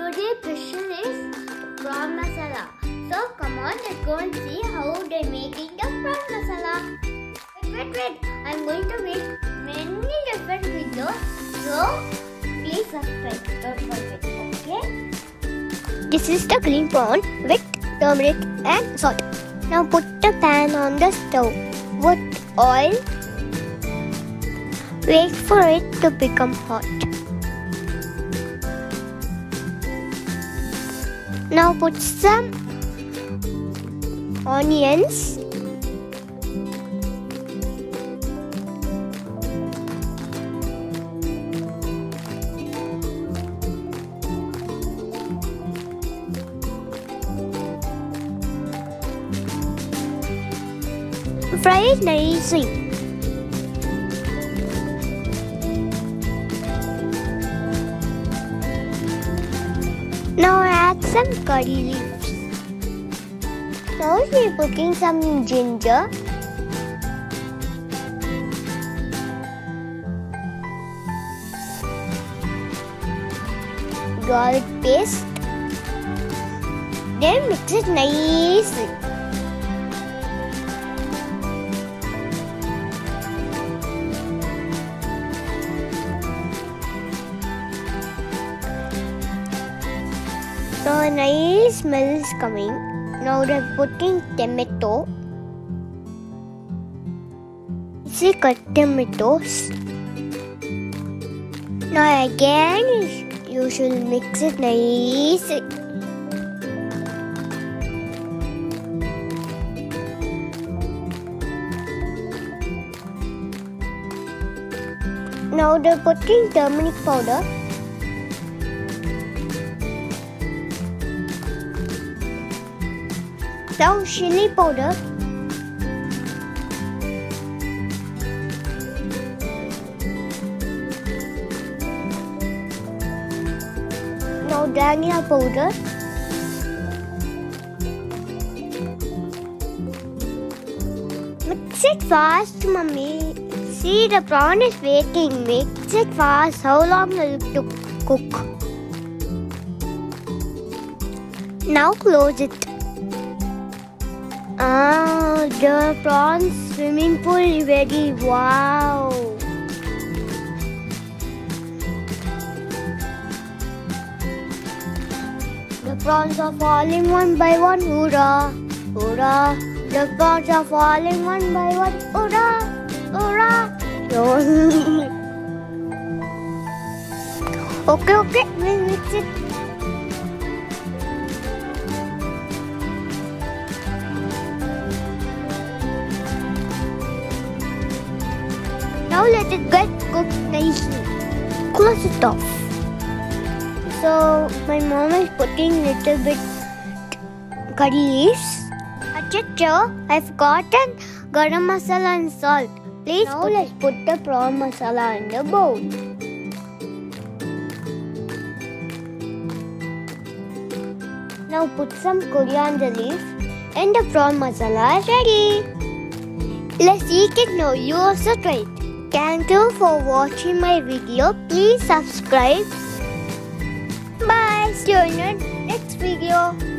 Today's question is prawn masala. So come on, let's go and see how they're making the prawn masala. Wait, wait, wait. I'm going to make many different videos. So please subscribe. Don't forget, okay? This is the green prawn with turmeric and salt. Now put the pan on the stove. Put oil. Wait for it to become hot. Now put some onions. Fry it nicely. Now some curry leaves. Now we're putting some ginger. Garlic paste. Then mix it nicely. So a nice smell is coming. Now they're putting tomato. See cut tomatoes. Now again you should mix it nicely. Now they're putting turmeric powder. Now chili powder. Now dhania powder. Mix it fast, mummy. See, the prawn is waiting. Mix it fast. How long will it to cook? Now close it. Ah, the prawn swimming pool ready. Wow. The prawns are falling one by one. Hoorah! Hoorah! The prawns are falling one by one. Hoorah! Hoorah! okay, okay. We'll mix it. Now let it get cooked nicely. Close it off. So my mom is putting little bit curry leaves. Achacho, I've gotten garam masala and salt. Please now let's put the prawn masala in the bowl. Now put some coriander leaf and the prawn masala is ready. Let's eat it now. You also try it. Thank you for watching my video. Please subscribe. Bye. See you in the next video.